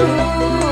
Ooh.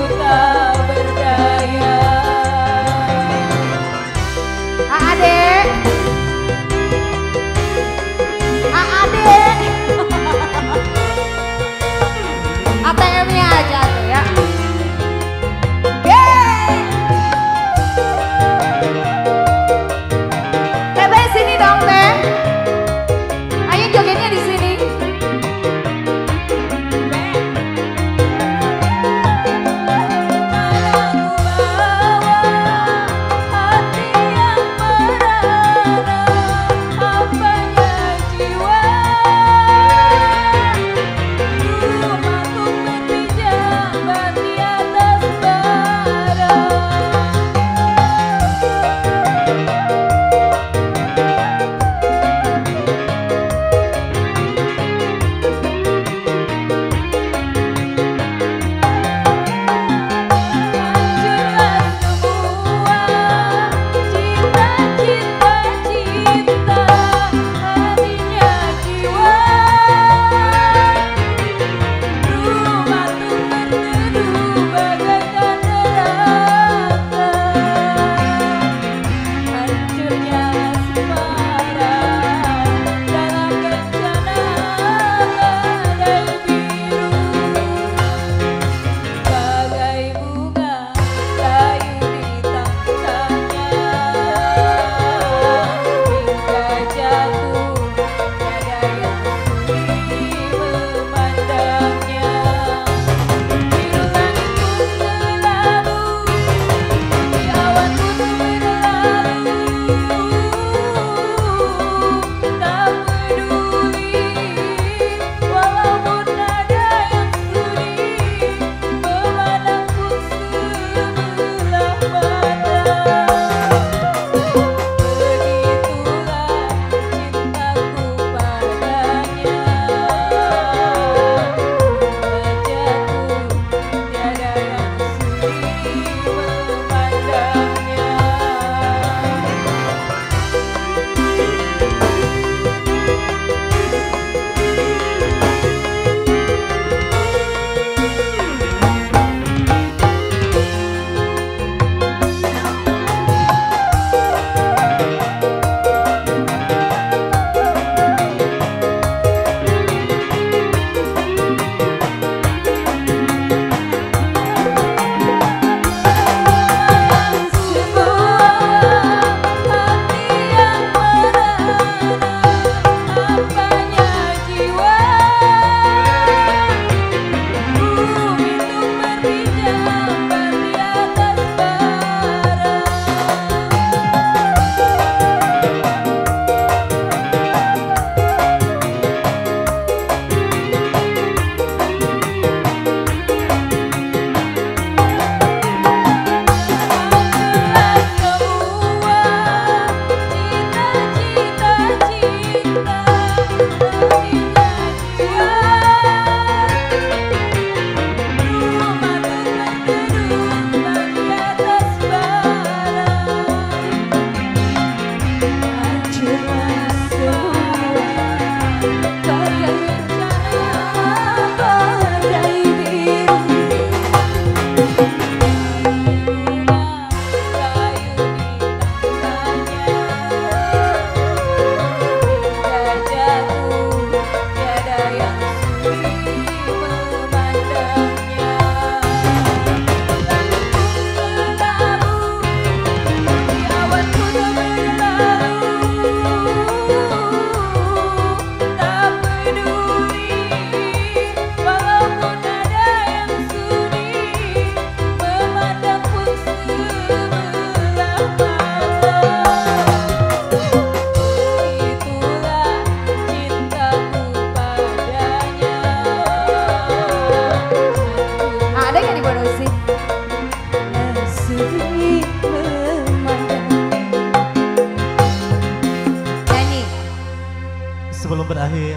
Sebelum berakhir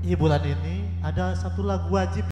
hiburan ini ada satu lagu wajib